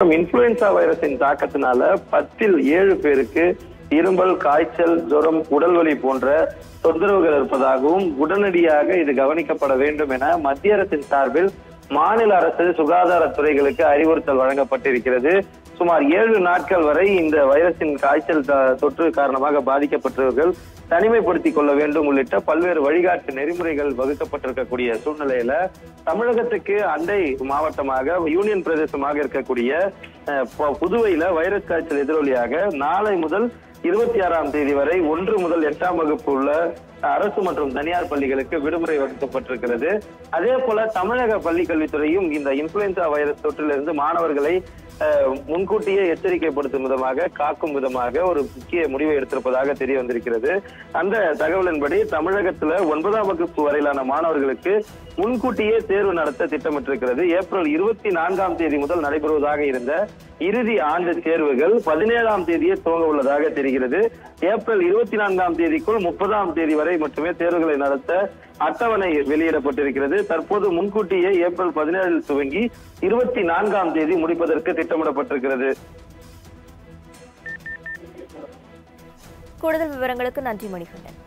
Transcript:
Influenza வைரஸின் தாக்கத்தினால பத்தில் ஏழு பேருக்கு இருமல் காய்ச்சல் ஜுரம் உடல்வலி போன்ற தொந்தரவுகள் இருப்பதாகவும் உடனடியாக இது கவனிக்கப்பட வேண்டும் என மத்திய அரசின் சார்பில் மாநில அரசு சுகாதாரத்துறைகளுக்கு அறிவுறுத்தல் வழங்கப்பட்டிருக்கிறது. சுமார் ஏழு நாட்கள் வரை இந்த வைரஸின் காய்ச்சல் த- தொற்று காரணமாக பாதிக்கப்பட்டவர்கள் தனிமைப்படுத்திக் கொள்ள வேண்டும் உள்ளிட்ட பல்வேறு வழிகாட்டு நெறிமுறைகள் வகுக்கப்பட்டிருக்கக்கூடிய சூழ்நிலையில தமிழகத்துக்கு அண்டை மாவட்டமாக யூனியன் பிரதேசமாக இருக்கக்கூடிய புதுவையில வைரஸ் காய்ச்சல் எதிரொலியாக நாளை முதல் இருபத்தி ஆறாம் தேதி வரை ஒன்று முதல் எட்டாம் வகுப்பு உள்ள அரசு மற்றும் தனியார் பள்ளிகளுக்கு விடுமுறை வகுக்கப்பட்டிருக்கிறது. அதே போல தமிழக பள்ளி கல்வித்துறையும் இந்த இன்ஃபுளுன்சா வைரஸ் தொற்றிலிருந்து மாணவர்களை முன்கூட்டியே எச்சரிக்கைப்படுத்தும் விதமாக காக்கும் விதமாக ஒரு முக்கிய முடிவை எடுத்திருப்பதாக தெரிய வந்திருக்கிறது. அந்த தகவலின்படி தமிழகத்துல ஒன்பதாம் வகுப்பு வரையிலான மாணவர்களுக்கு முன்கூட்டியே தேர்வு நடத்த திட்டமிட்டிருக்கிறது. ஏப்ரல் இருபத்தி நான்காம் தேதி முதல் நடைபெறுவதாக இருந்த இறுதி ஆண்டு தேர்வுகள் பதினேழாம் தேதியே துவங்க உள்ளதாக தெரிகிறது. ஏப்ரல் இருபத்தி நான்காம் தேதிக்குள் முப்பதாம் தேதி வரை மட்டுமே தேர்வுகளை நடத்த அட்டவணை வெளியிடப்பட்டிருக்கிறது. தற்போது முன்கூட்டியே ஏப்ரல் பதினேழில் துவங்கி இருபத்தி நான்காம் தேதி முடிப்பதற்கு திட்டமிடப்பட்டிருக்கிறது. கூடுதல் விவரங்களுக்கு நன்றி மணிகண்டன்.